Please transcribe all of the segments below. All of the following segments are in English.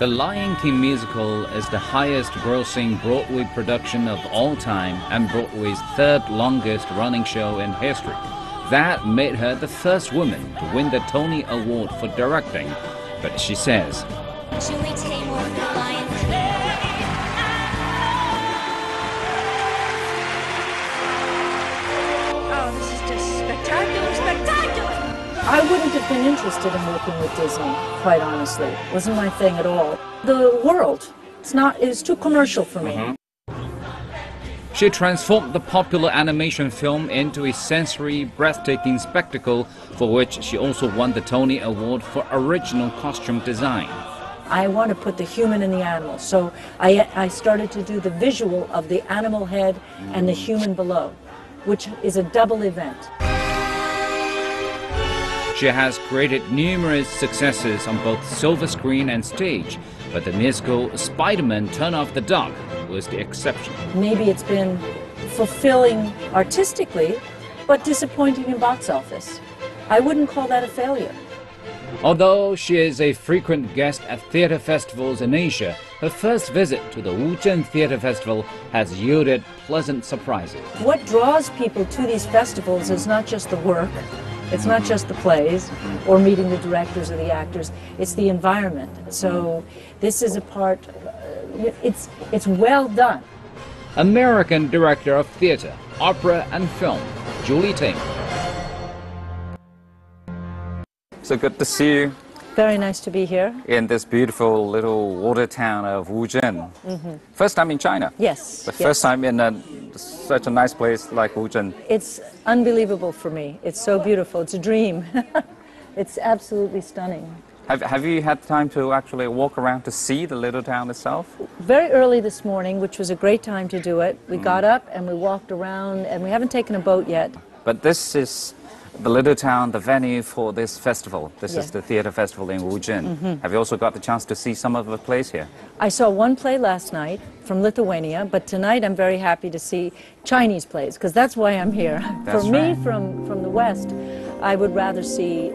The Lion King musical is the highest grossing Broadway production of all time and Broadway's third longest running show in history. That made her the first woman to win the Tony Award for directing. But she says, Julie Taymor I wouldn't have been interested in working with Disney, quite honestly. It wasn't my thing at all. The world, it's not, it's too commercial for me. Mm-hmm. She transformed the popular animation film into a sensory, breathtaking spectacle for which she also won the Tony Award for Original Costume Design. I want to put the human in the animal. So I, I started to do the visual of the animal head and the mm. human below, which is a double event. She has created numerous successes on both silver screen and stage, but the musical Spider-Man Turn Off the Dark was the exception. Maybe it's been fulfilling artistically, but disappointing in box office. I wouldn't call that a failure. Although she is a frequent guest at theater festivals in Asia, her first visit to the Wuzhen Theater Festival has yielded pleasant surprises. What draws people to these festivals is not just the work, it's not just the plays or meeting the directors or the actors, it's the environment. So this is a part, uh, it's, it's well done. American director of theater, opera, and film, Julie Taymor. So good to see you Very nice to be here. in this beautiful little water town of Wuzhen. Mm-hmm. First time in China. Yes. The yes. first time in a, such a nice place like Wuzhen. It's unbelievable for me. It's so beautiful. It's a dream. it's absolutely stunning. Have, have you had time to actually walk around to see the little town itself? Very early this morning, which was a great time to do it, we mm. got up and we walked around, and we haven't taken a boat yet. But this is the little town, the venue for this festival. This Yeah. is the theater festival in Wuzhen. Have you also got the chance to see some of the plays here? I saw one play last night from Lithuania, but tonight I'm very happy to see Chinese plays because that's why I'm here. That's For me, right. from, from the West, I would rather see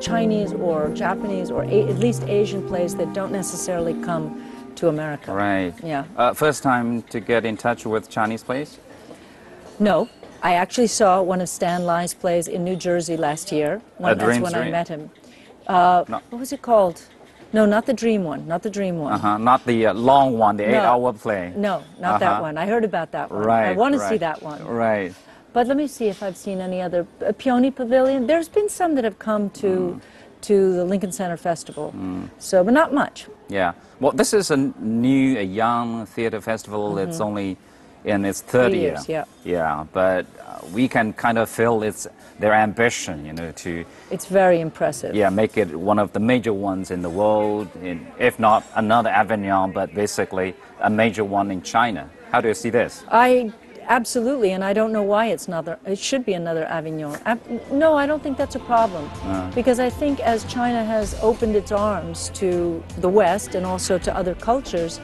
Chinese or Japanese or a, at least Asian plays that don't necessarily come to America. Right. Yeah. Uh, first time to get in touch with Chinese plays? No, I actually saw one of Stan Lai's plays in New Jersey last year. When, A that's when I met him. Uh, No. What was it called? No, not the Dream one. Not the Dream one. Uh-huh. Not the uh, long one, the No. eight-hour play. No, not that Uh-huh. one. I heard about that one. Right. I want to see that one. Right. But let me see if I've seen any other. Uh, Peony Pavilion. There's been some that have come to Mm. to the Lincoln Center Festival. So, but not much. Yeah. Well, this is a new, a young theater festival. It's only in its third Three year. years, yeah. Yeah, but uh, we can kind of feel it's their ambition, you know, to It's very impressive. yeah make it one of the major ones in the world, in, if not another Avignon, but basically a major one in China. How do you see this? I absolutely, and I don't know why it's another. It should be another Avignon. No, I don't think that's a problem, uh. because I think as China has opened its arms to the West and also to other cultures,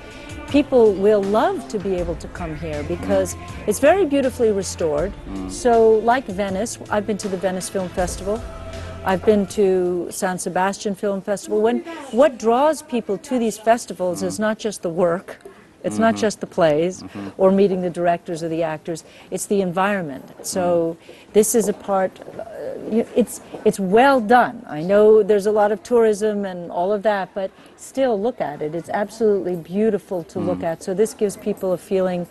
people will love to be able to come here mm. because it's very beautifully restored. Mm. So, like Venice, I've been to the Venice Film Festival. I've been to San Sebastian Film Festival. When what draws people to these festivals mm. is not just the work, it's not mm-hmm. just the plays mm-hmm. or meeting the directors or the actors. It's the environment. So mm-hmm. this is a part. Uh, it's it's well done. I know there's a lot of tourism and all of that, but still look at it. It's absolutely beautiful to look at. So this gives people a feeling.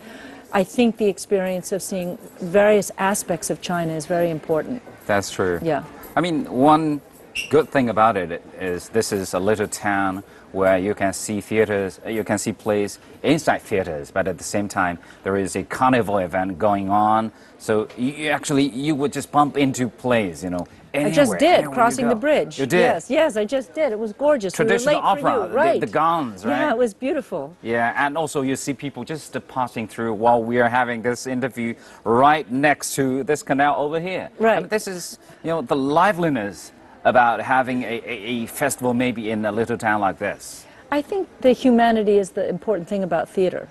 I think the experience of seeing various aspects of China is very important. That's true. Yeah. I mean, one good thing about it is this is a little town where you can see theaters, you can see plays inside theaters, but at the same time there is a carnival event going on. So you, actually you would just bump into plays, you know. I just did crossing the bridge. You did. Yes, yes, I just did. It was gorgeous. Traditional late opera, you. right? the gongs, right? Yeah, it was beautiful. Yeah, and also you see people just uh, passing through while we are having this interview right next to this canal over here. Right. And this is, you know, the liveliness about having a, a, festival maybe in a little town like this. I think the humanity is the important thing about theater.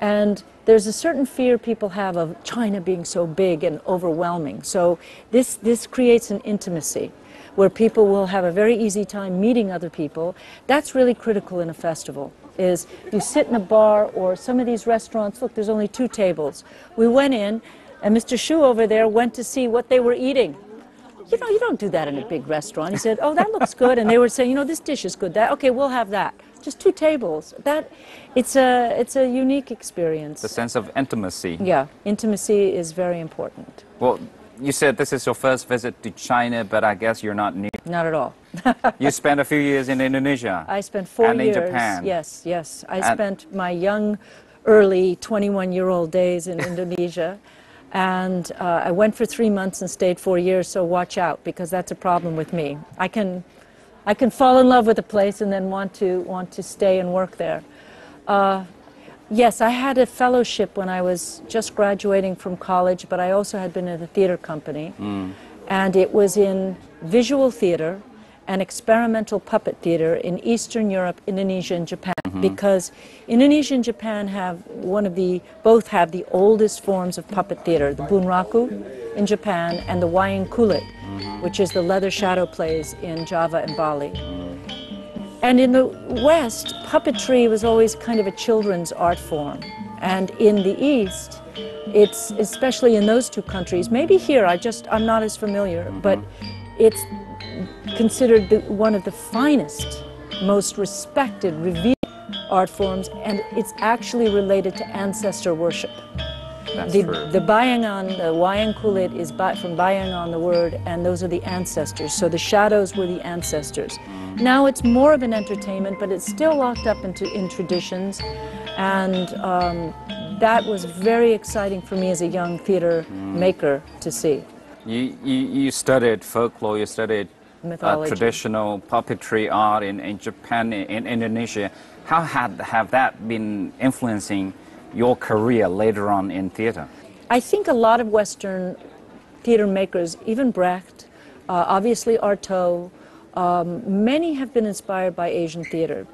And there's a certain fear people have of China being so big and overwhelming. So this, this creates an intimacy. where people will have a very easy time meeting other people. That's really critical in a festival. Is you sit in a bar or some of these restaurants, look, there's only two tables. We went in, and Mr. Shu over there went to see what they were eating. You know, you don't do that in a big restaurant. He said, "Oh, that looks good," and they were saying, "You know, this dish is good. That okay, we'll have that." Just two tables. That it's a it's a unique experience. The sense of intimacy. Yeah, intimacy is very important. Well, you said this is your first visit to China, but I guess you're not new. Not at all. You spent a few years in Indonesia. I spent four and years. in Japan. Yes, yes. I And- spent my young, early 21-year-old days in Indonesia, and uh, I went for three months and stayed four years. So watch out, because that's a problem with me. I can, I can fall in love with a place and then want to want to stay and work there. Uh, yes, I had a fellowship when I was just graduating from college, but I also had been in a theater company, and it was in visual theater and experimental puppet theater in Eastern Europe, Indonesia, and Japan. Mm-hmm. Because Indonesia and Japan have one of the, both have the oldest forms of puppet theater, the bunraku in Japan and the wayang kulit, mm-hmm. which is the leather shadow plays in Java and Bali. And in the West, puppetry was always kind of a children's art form. And in the East, it's especially in those two countries, maybe here, I just, I'm not as familiar, mm-hmm. but it's considered the, one of the finest, most respected, revered art forms, and it's actually related to ancestor worship. That's The, true. the Bayangan, the Wayang Kulit is ba- from Bayangan, the word, and those are the ancestors. So the shadows were the ancestors. Now it's more of an entertainment, but it's still locked up into in traditions, and um, that was very exciting for me as a young theater maker to see. You, you, you studied folklore, you studied uh, traditional puppetry art in, in Japan, in, in Indonesia. How had, have that been influencing your career later on in theater? I think a lot of Western theater makers, even Brecht, uh, obviously Artaud, um, many have been inspired by Asian theater.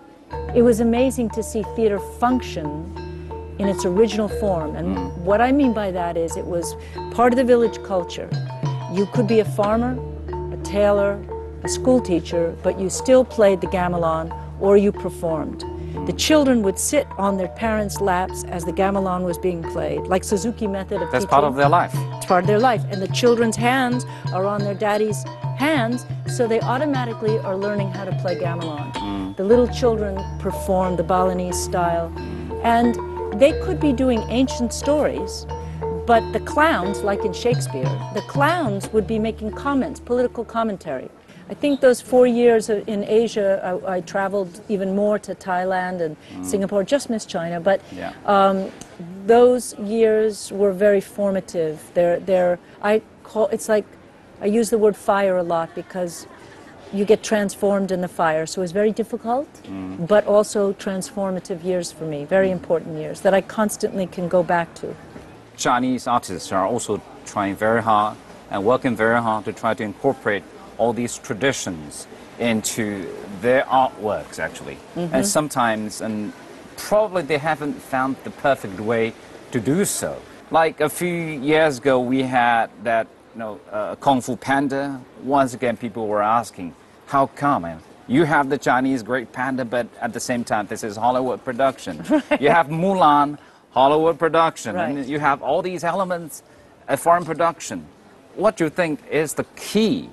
It was amazing to see theater function in its original form. And what I mean by that is it was part of the village culture. You could be a farmer, a tailor, a school teacher, but you still played the gamelan or you performed. The children would sit on their parents' laps as the gamelan was being played, like Suzuki method of That's teaching. part of their life. It's part of their life. And the children's hands are on their daddy's hands, so they automatically are learning how to play gamelan. Mm. The little children perform the Balinese style, and they could be doing ancient stories, but the clowns, like in Shakespeare, the clowns would be making comments, political commentary. I think those four years in Asia, I, I traveled even more to Thailand and mm. Singapore, just missed China, but Yeah. um, those years were very formative. They're, they're, I call, it's like, I use the word fire a lot because you get transformed in the fire. So it's very difficult, mm. but also transformative years for me, very mm. important years that I constantly can go back to. Chinese artists are also trying very hard and working very hard to try to incorporate all these traditions into their artworks actually. And sometimes and probably they haven't found the perfect way to do so. Like a few years ago we had that you know uh, kung fu panda. Once again people were asking how come and you have the Chinese Great Panda, but at the same time, this is Hollywood production. You have Mulan, Hollywood production, Right. and you have all these elements, a foreign production. What do you think is the key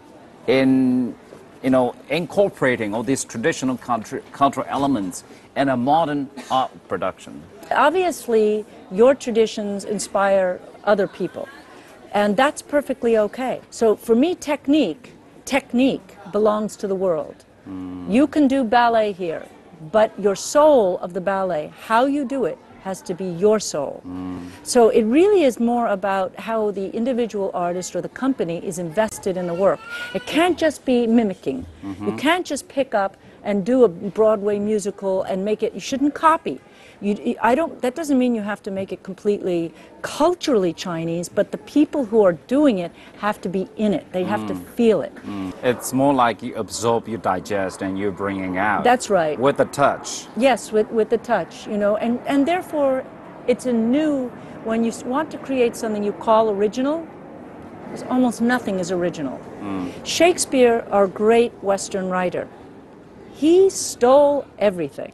in, you know, incorporating all these traditional culture, cultural elements in a modern art production? Obviously, your traditions inspire other people, and that's perfectly okay. So for me, technique, technique belongs to the world. Hmm. You can do ballet here, but your soul of the ballet, how you do it, has to be your soul. So it really is more about how the individual artist or the company is invested in the work. It can't just be mimicking. You mm-hmm. can't just pick up and do a Broadway musical and make it. You shouldn't copy. You, I don't. That doesn't mean you have to make it completely culturally Chinese, but the people who are doing it have to be in it. They have to mm. feel it. Mm. It's more like you absorb, you digest, and you're bringing out. That's right. With the touch. Yes, with, with the touch, you know, and, and therefore it's a new, when you want to create something you call original, There's almost nothing is original. Mm. Shakespeare, our great Western writer, he stole everything.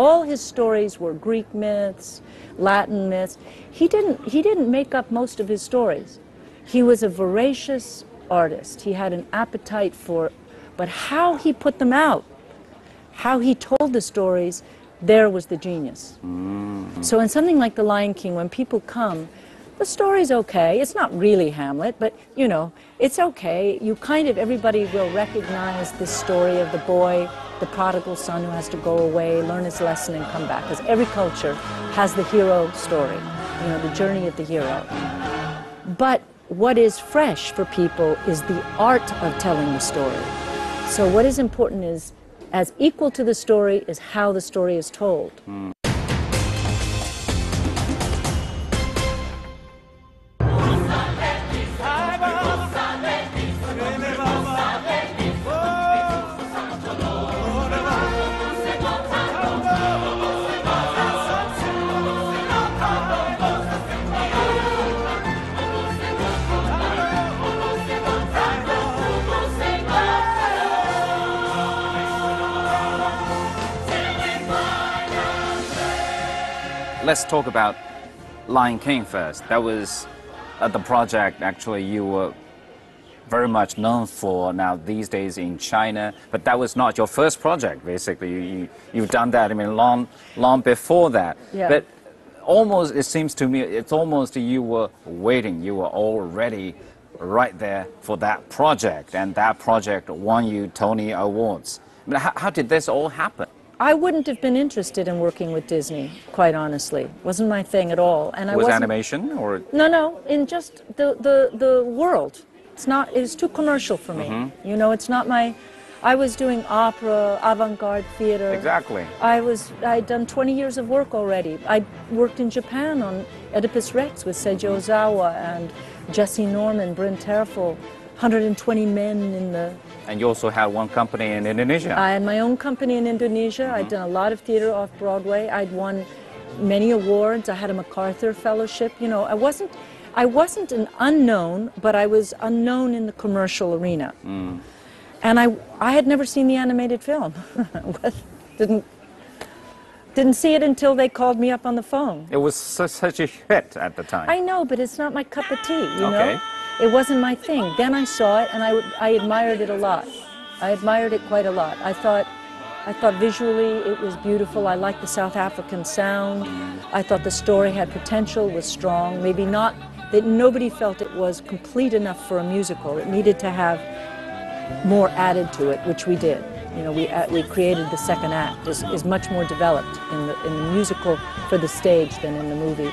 All his stories were Greek myths, Latin myths. He didn't, he didn't make up most of his stories. He was a voracious artist. He had an appetite for, but how he put them out, how he told the stories, there was the genius. Mm. So in something like The Lion King, when people come, the story's okay. It's not really Hamlet, but you know, it's okay. You kind of, everybody will recognize this story of the boy, the prodigal son who has to go away, learn his lesson, and come back. Because every culture has the hero story, you know, the journey of the hero. But what is fresh for people is the art of telling the story. So what is important is, as equal to the story, is how the story is told. Hmm. Let's talk about Lion King first. That was uh, the project actually you were very much known for now these days in China, but that was not your first project. Basically, you, you you've done that. I mean, long long before that. Yeah. But almost it seems to me it's almost you were waiting. You were already right there for that project, and that project won you Tony Awards. I mean, how, how did this all happen? I wouldn't have been interested in working with Disney, quite honestly. wasn't my thing at all. And I was animation or No, no, in just the, the, the world. It's not, it's too commercial for me. Mm-hmm. You know, it's not my, I was doing opera, avant-garde theater. exactly? I was, I'd done 20 years of work already. I worked in Japan on Oedipus Rex with Seiji Ozawa and Jessye Norman, Bryn Terfel, 120 men in the And you also had one company in Indonesia. I had my own company in Indonesia. I'd done a lot of theater off Broadway. I'd won many awards. I had a MacArthur Fellowship. You know, I wasn't, I wasn't an unknown, but I was unknown in the commercial arena. Hmm. And I, I had never seen the animated film. didn't, didn't see it until they called me up on the phone. It was such a hit at the time. I know, but it's not my cup of tea, you Okay. know? It wasn't my thing. Then I saw it and I, I admired it a lot. I admired it quite a lot. I thought, I thought visually it was beautiful. I liked the South African sound. I thought the story had potential, was strong. Maybe not, that nobody felt it was complete enough for a musical. It needed to have more added to it, which we did. You know, we, uh, we created the second act, is, is much more developed in the, in the musical for the stage than in the movie.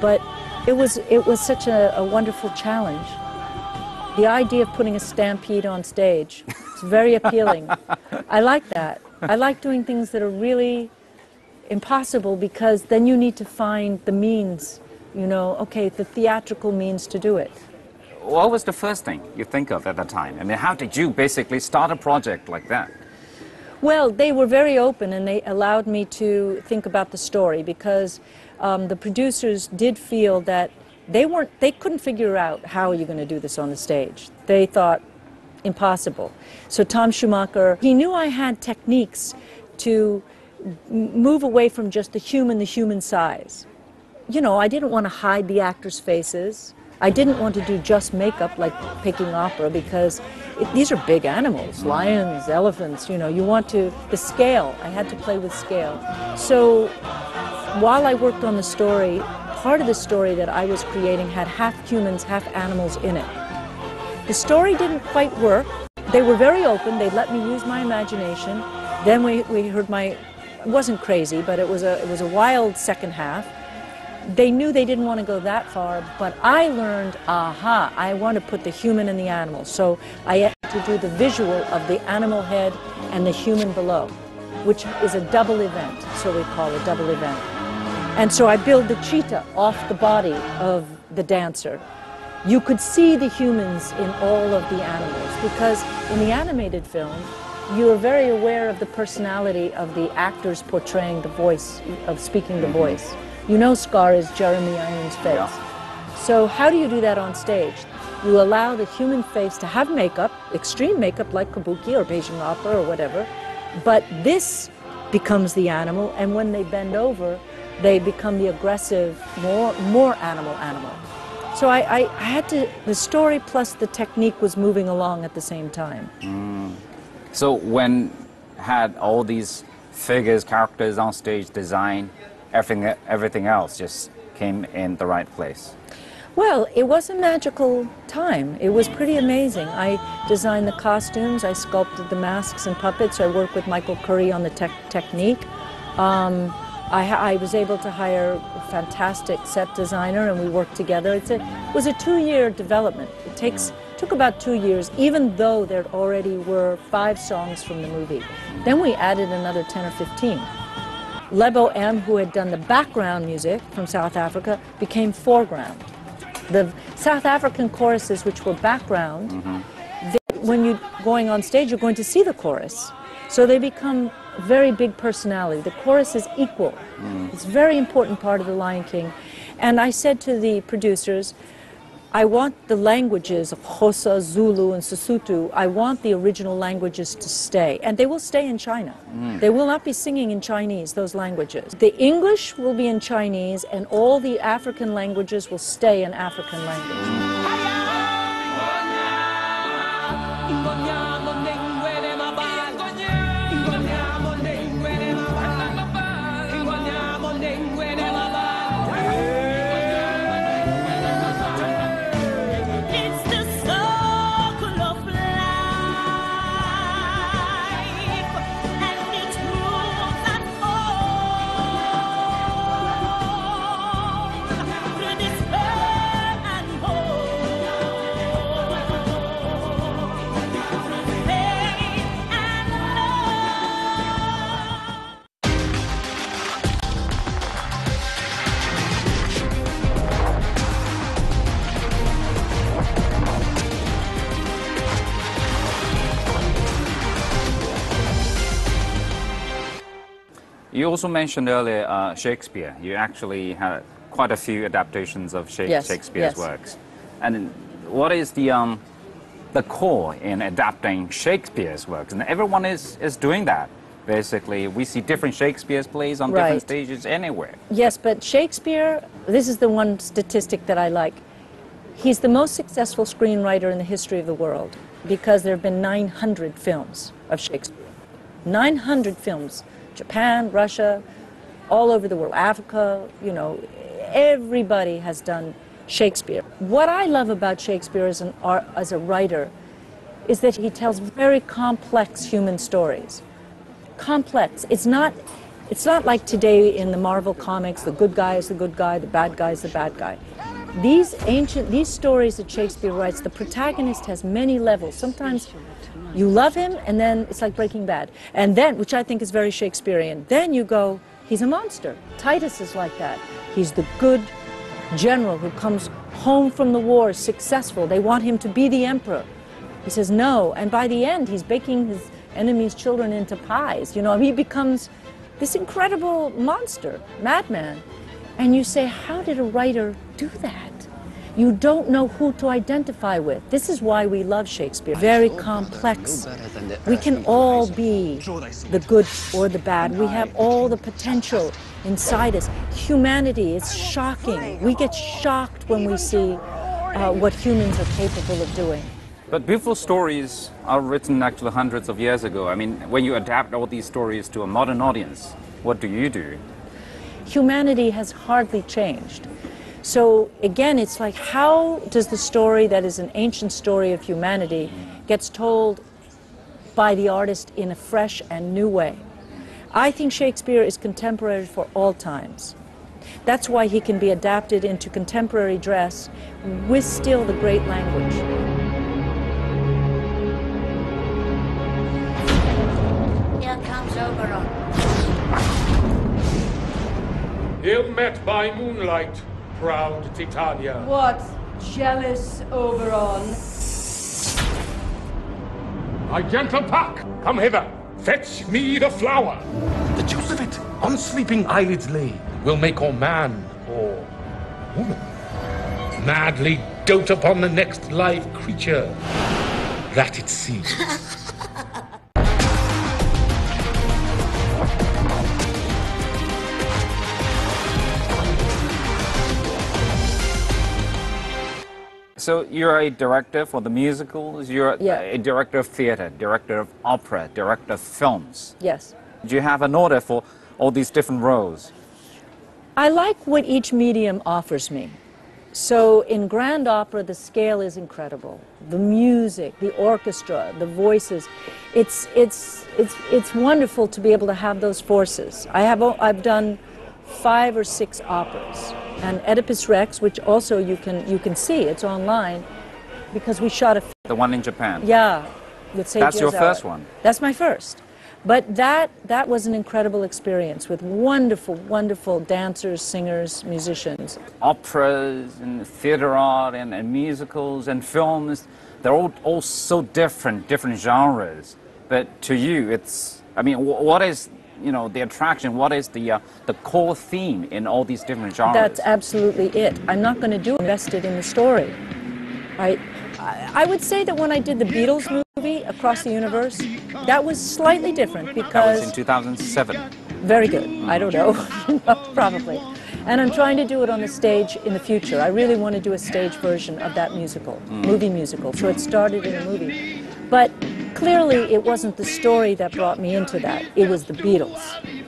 But it was, it was such a, a wonderful challenge. The idea of putting a stampede on stage is very appealing. I like that. I like doing things that are really impossible because then you need to find the means, you know, okay, the theatrical means to do it. What was the first thing you think of at the time? I mean, how did you basically start a project like that? Well, they were very open and they allowed me to think about the story because um, the producers did feel that they weren't, they couldn't figure out how are you going to do this on the stage. They thought impossible. So Tom Schumacher, he knew I had techniques to move away from just the human, the human size. You know, I didn't want to hide the actors' faces. I didn't want to do just makeup like Peking opera because it, these are big animals lions, elephants, you know, you want to, the scale, I had to play with scale. So while I worked on the story, part of the story that I was creating had half humans, half animals in it. The story didn't quite work. They were very open. They let me use my imagination. Then we, we heard my, it wasn't crazy, but it was a, it was a wild second half. They knew they didn't want to go that far, but I learned, aha, I want to put the human and the animal. So I had to do the visual of the animal head and the human below, which is a double event, so we call it double event. And so I build the cheetah off the body of the dancer. You could see the humans in all of the animals because in the animated film, you are very aware of the personality of the actors portraying the voice, of speaking the mm-hmm. voice. You know Scar is Jeremy Irons' face. Yeah. So how do you do that on stage? You allow the human face to have makeup, extreme makeup like kabuki or Beijing opera or whatever, but this becomes the animal, and when they bend over, they become the aggressive, more, more animal animal. So I, I, I had to, the story plus the technique was moving along at the same time. So when had all these figures, characters on stage, design, everything, everything else just came in the right place. Well, it was a magical time. It was pretty amazing. I designed the costumes, I sculpted the masks and puppets. I worked with Michael Curry on the tech technique. Um, I, I was able to hire a fantastic set designer, and we worked together. It's a, it was a two-year development. It takes took about two years, even though there already were five songs from the movie. Then we added another 10 or 15. Lebo M, who had done the background music from South Africa, became foreground. The South African choruses, which were background, mm-hmm. they, when you're going on stage, you're going to see the chorus. So they become very big personality. The chorus is equal. Mm. It's a very important part of The Lion King. And I said to the producers, I want the languages of Xhosa, Zulu, and Sesotho, I want the original languages to stay. And they will stay in China. Mm. They will not be singing in Chinese, those languages. The English will be in Chinese, and all the African languages will stay in African language. Mm. Also mentioned earlier uh, Shakespeare. You actually had quite a few adaptations of Shak- Yes, Shakespeare's yes. works. And what is the um, the core in adapting Shakespeare's works? And everyone is, is doing that. Basically, we see different Shakespeare's plays on different stages anywhere. Yes, but Shakespeare, this is the one statistic that I like. He's the most successful screenwriter in the history of the world because there have been 900 films of Shakespeare. 900 films. Japan, Russia, all over the world, Africa, you know, everybody has done Shakespeare. What I love about Shakespeare as, an as a writer is that he tells very complex human stories complex. It's not it's not like today in the Marvel comics, the good guy is the good guy, the bad guy is the bad guy. These ancient these stories that Shakespeare writes, the protagonist has many levels. Sometimes you love him and then it's like Breaking Bad. And then which I think is very Shakespearean. Then you go, he's a monster. Titus is like that. He's the good general who comes home from the war successful. They want him to be the emperor. He says no, and by the end, he's baking his enemies' children into pies. You know, he becomes this incredible monster, madman. And you say, how did a writer do that? You don't know who to identify with. This is why we love Shakespeare. Very complex. We can all be the good or the bad. We have all the potential inside us. Humanity is shocking. We get shocked when we see uh, what humans are capable of doing. But beautiful stories are written actually hundreds of years ago. I mean, when you adapt all these stories to a modern audience, what do you do? Humanity has hardly changed. So again, it's like how does the story that is an ancient story of humanity gets told by the artist in a fresh and new way? I think Shakespeare is contemporary for all times. That's why he can be adapted into contemporary dress with still the great language. Ill met by moonlight, proud Titania. What jealous Oberon? My gentle Puck, come hither. Fetch me the flower. The juice of it on sleeping eyelids lay will make or man or woman madly dote upon the next live creature. That it seems. So you're a director for the musicals. You're Yeah. a director of theater, director of opera, director of films. Yes. Do you have an order for all these different roles? I like what each medium offers me. So in grand opera, the scale is incredible. The music, the orchestra, the voices. It's, it's, it's, it's wonderful to be able to have those forces. I have, I've done five or six operas. And Oedipus Rex, which also you can, you can see, it's online, because we shot a The one in Japan. yeah, with That's your first one? That's my first. But that that was an incredible experience with wonderful, wonderful dancers, singers, musicians. Operas and theater art and, and musicals and films, they're all, all so different, different genres. But to you, it's, I mean, what is, you know, the attraction? What is the, uh, the core theme in all these different genres? That's absolutely it. I'm not going to do invested in the story. I, I would say that when I did the Beatles movie Across the Universe, that was slightly different because that was in 2007. Very good. I don't know. Probably. And I'm trying to do it on the stage in the future. I really want to do a stage version of that musical, movie musical. So it started in a movie. But clearly, it wasn't the story that brought me into that. It was the Beatles,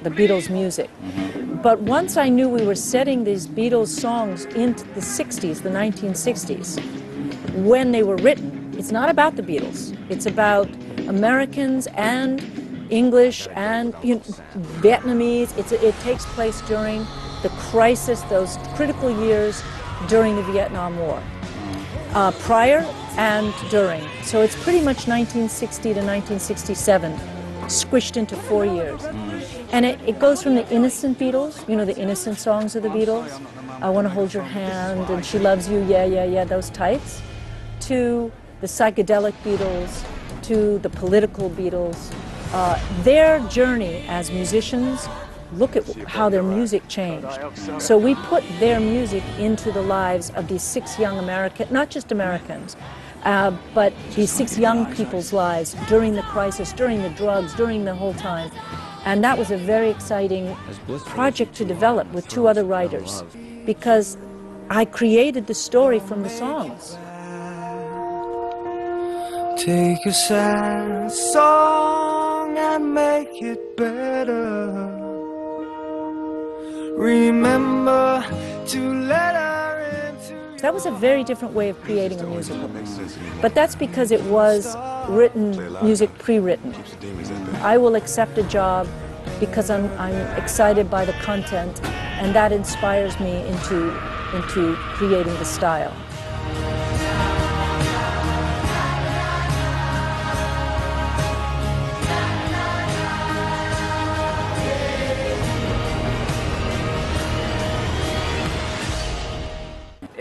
the Beatles music. But once I knew we were setting these Beatles songs into the 60s, the 1960s, when they were written, it's not about the Beatles. It's about Americans and English and you know, Vietnamese. It's, it takes place during the crisis, those critical years during the Vietnam War, uh, prior and during. So it's pretty much 1960 to 1967, squished into four years. And it, it goes from the innocent Beatles, you know, the innocent songs of the Beatles, I Want to Hold Your Hand, and She Loves You, Yeah, Yeah, Yeah, those tights, to the psychedelic Beatles, to the political Beatles. Uh, their journey as musicians, look at how their music changed. So we put their music into the lives of these six young American, not just Americans, uh, but these six young people's lives during the crisis, during the drugs, during the whole time. And that was a very exciting project to develop with two other writers because I created the story from the songs. Take a sad song and make it better. Remember to let her into That was a very different way of creating a musical. But that's because it was written, music pre written. I will accept a job because I'm, I'm excited by the content, and that inspires me into, into creating the style.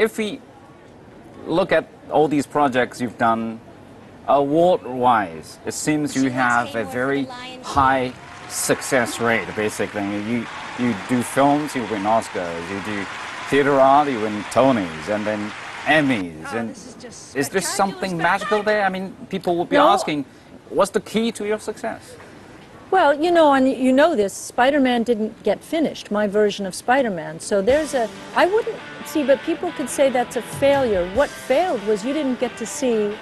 If we look at all these projects you've done, uh, award-wise, it seems you have a very high success rate. Basically, you you do films, you win Oscars. You do theater art, you win Tonys, and then Emmys. And is there something magical there? I mean, people will be No. asking, what's the key to your success? Well, you know, and you know this, Spider-Man didn't get finished, my version of Spider-Man. So there's a, I wouldn't, see, but people could say that's a failure. What failed was you didn't get to see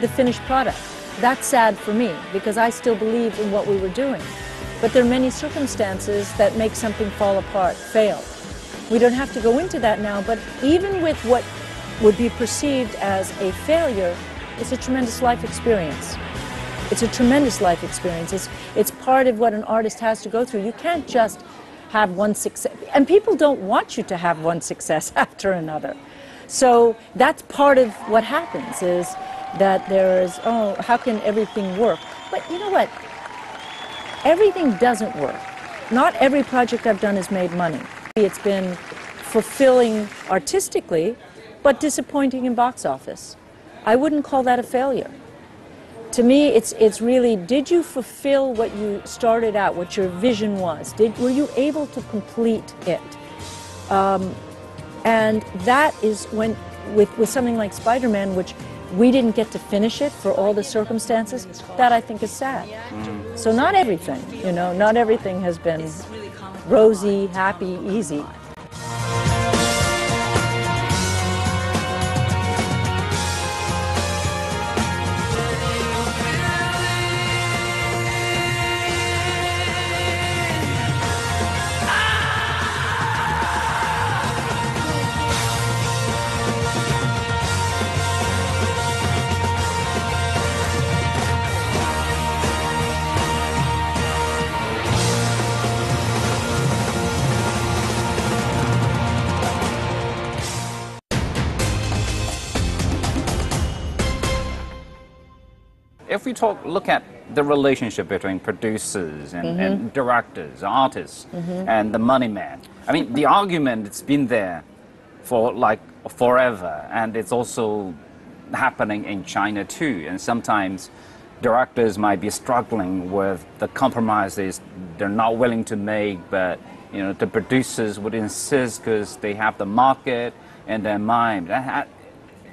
the finished product. That's sad for me because I still believed in what we were doing. But there are many circumstances that make something fall apart, fail. We don't have to go into that now, but even with what would be perceived as a failure, it's a tremendous life experience. It's a tremendous life experience. It's, it's part of what an artist has to go through. You can't just have one success. And people don't want you to have one success after another. So that's part of what happens is that there is, oh, how can everything work? But you know what? Everything doesn't work. Not every project I've done has made money. It's been fulfilling artistically, but disappointing in box office. I wouldn't call that a failure to me it's it's really did you fulfill what you started out what your vision was did were you able to complete it um, and that is when with, with something like Spider-Man, which we didn't get to finish it for all the circumstances, that I think is sad. So not everything, you know, not everything has been rosy, happy, easy. Talk, look at the relationship between producers and, and mm-hmm. directors, artists, mm-hmm. and the money man. I mean, the argument it's been there for like forever, and it's also happening in China too. And sometimes directors might be struggling with the compromises they're not willing to make, but you know the producers would insist because they have the market in their mind. Uh, uh,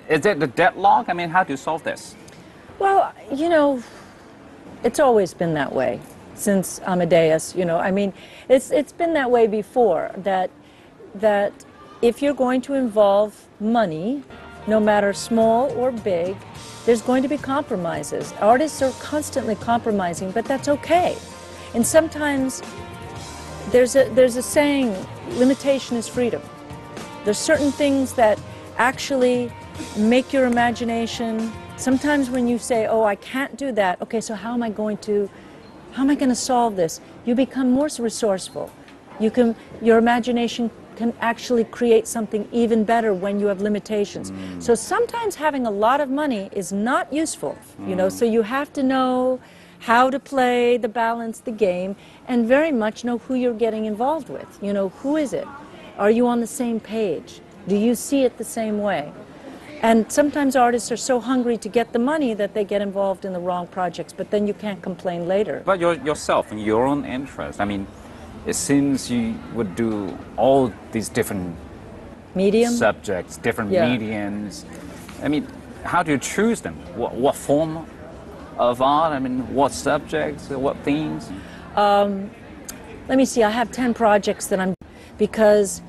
is it the deadlock? I mean, how do you solve this? Well, you know, it's always been that way since Amadeus. You know, I mean, it's it's been that way before. That that if you're going to involve money, no matter small or big, there's going to be compromises. Artists are constantly compromising, but that's okay. And sometimes there's a there's a saying, limitation is freedom. There's certain things that actually make your imagination. Sometimes when you say, "Oh, I can't do that," okay, so how am I going to, how am I going to solve this? You become more resourceful. You can, your imagination can actually create something even better when you have limitations. Mm. So sometimes having a lot of money is not useful. You know, so mm. you have to know how to play the balance, the game, and very much know who you're getting involved with. You know, who is it? Are you on the same page? Do you see it the same way? And sometimes artists are so hungry to get the money that they get involved in the wrong projects, but then you can't complain later. But your, yourself and your own interest. I mean, it seems you would do all these different Medium? subjects, different Yeah. mediums. I mean, how do you choose them? What, what form of art? I mean, what subjects? What themes? Um, let me see, I have 10 projects that I'm, because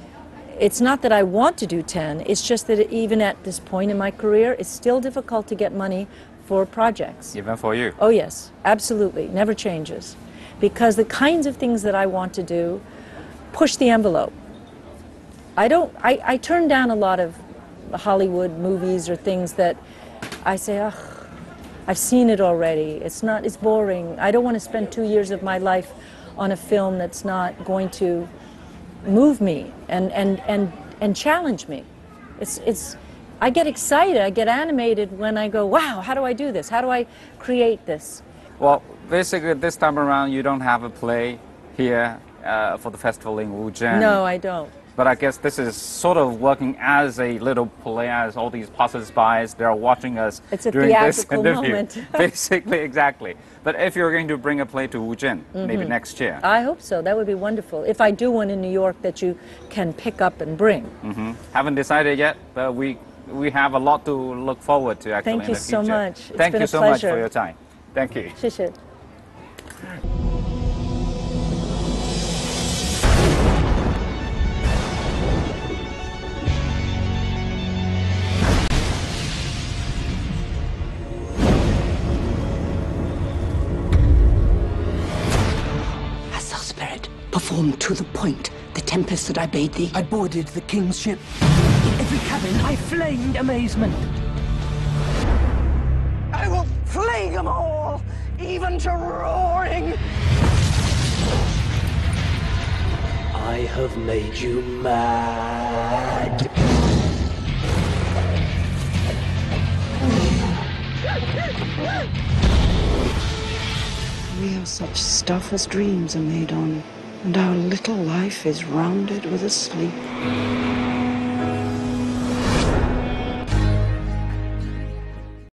it's not that I want to do 10, it's just that even at this point in my career, it's still difficult to get money for projects. Even for you. Oh, yes, absolutely, never changes. Because the kinds of things that I want to do push the envelope. I don't, I, I turn down a lot of Hollywood movies or things that I say, ugh, I've seen it already. It's not, it's boring. I don't want to spend two years of my life on a film that's not going to move me and, and, and, and challenge me. It's, it's, I get excited, I get animated when I go, wow, how do I do this? How do I create this? Well, basically, this time around, you don't have a play here uh, for the festival in Wuzhen. No, I don't. But I guess this is sort of working as a little play, as all these passers-by, they're watching us It's a during this theatrical interview. moment. Basically, exactly. But if you're going to bring a play to Wuzhen, Mm-hmm. maybe next year, I hope so. That would be wonderful. If I do one in New York that you can pick up and bring. haven't decided yet, but we we have a lot to look forward to actually Thank in you the so future. much. It's Thank been you so much for your time. Thank you. 谢谢。Performed to the point the tempest that I bade thee? I boarded the king's ship. In every cabin I flamed amazement. I will flay them all, even to roaring. I have made you mad. We are such stuff as dreams are made on, and our little life is rounded with a sleep.